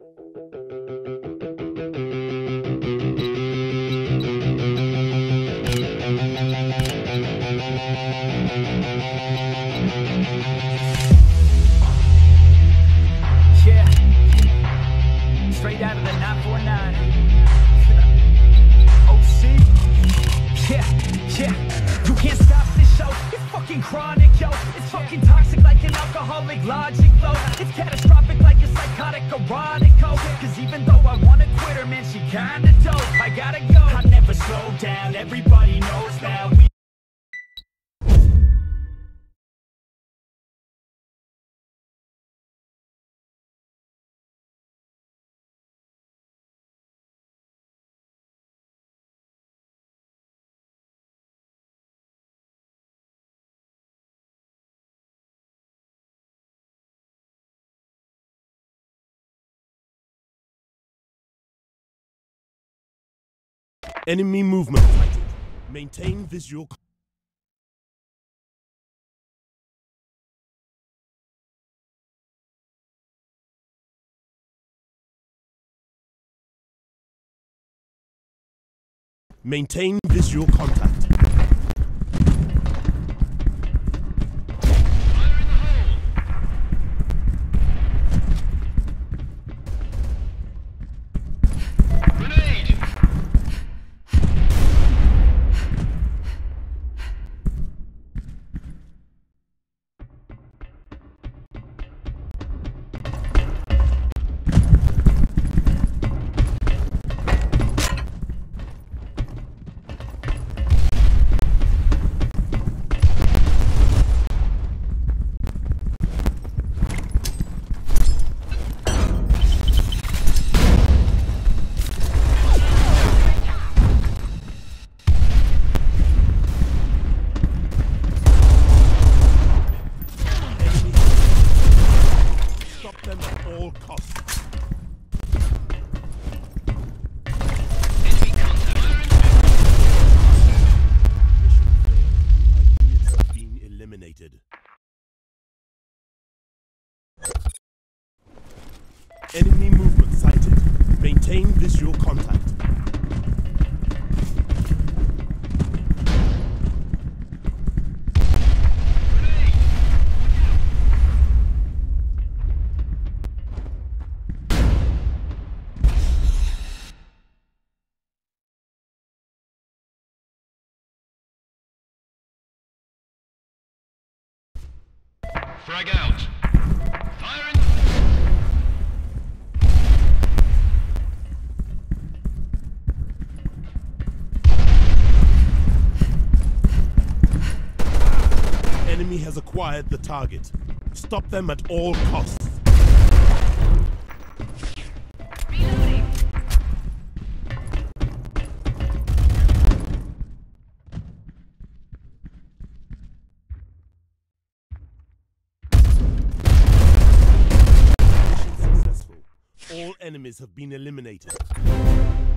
Yeah. Straight out of the 949. OC. Yeah, yeah. You can't stop this show. It's fucking chronic, yo. It's fucking toxic like an alcoholic logic, though. It's catastrophic Cause even though I wanna quit her, man, she kinda dope. I gotta go. I never slow down. Everybody knows now. Enemy movement. Maintain visual. Maintain visual contact. Eliminated. Enemy movement sighted. Maintain visual contact. Frag out. Enemy has acquired the target. Stop them at all costs. Enemies have been eliminated.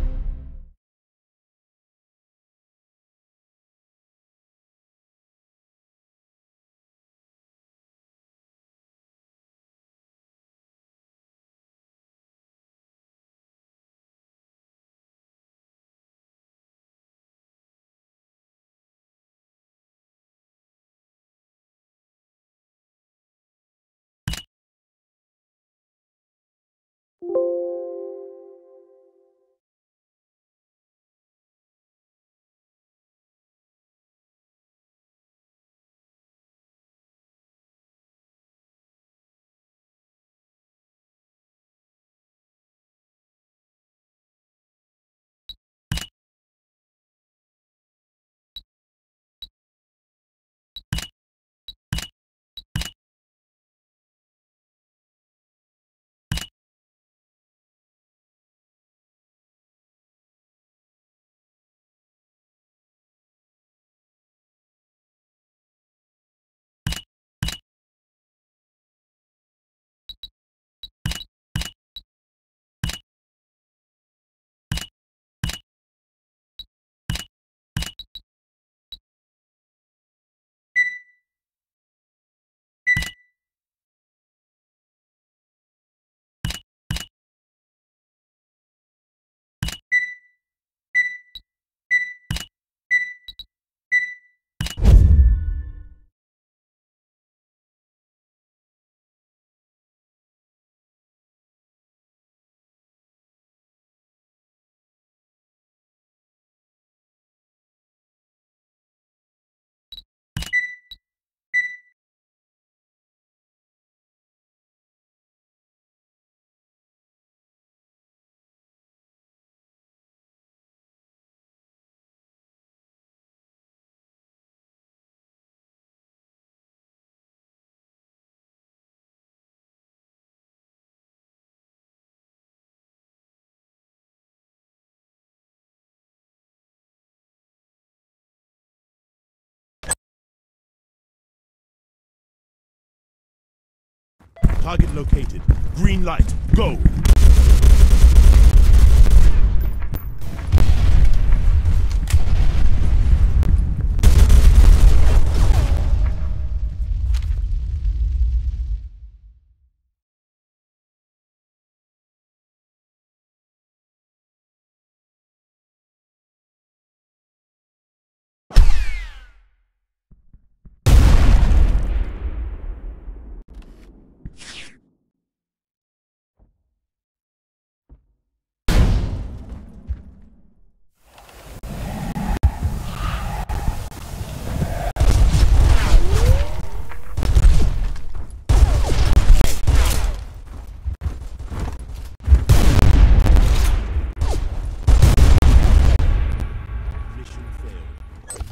Target located. Green light. Go.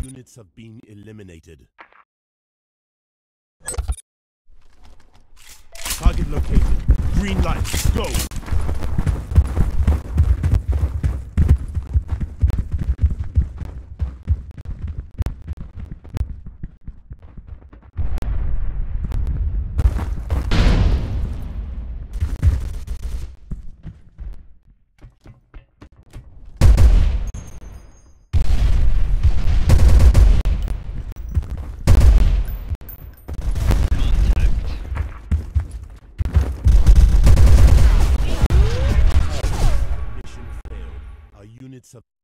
Units have been eliminated. Target located. Green light. Go. Our units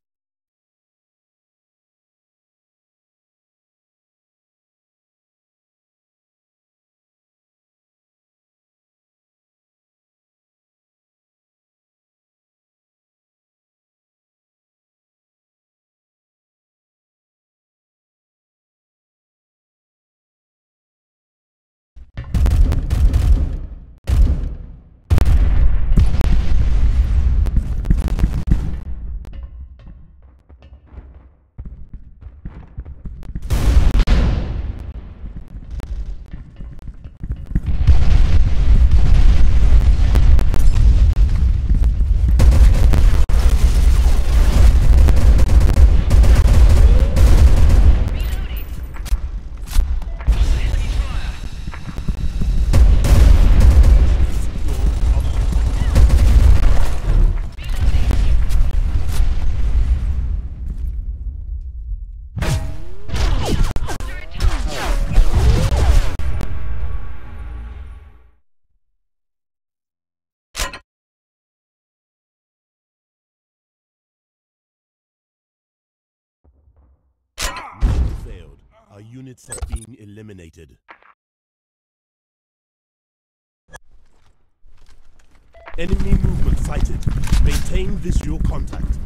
Our units have been eliminated. Enemy movement sighted. Maintain visual contact.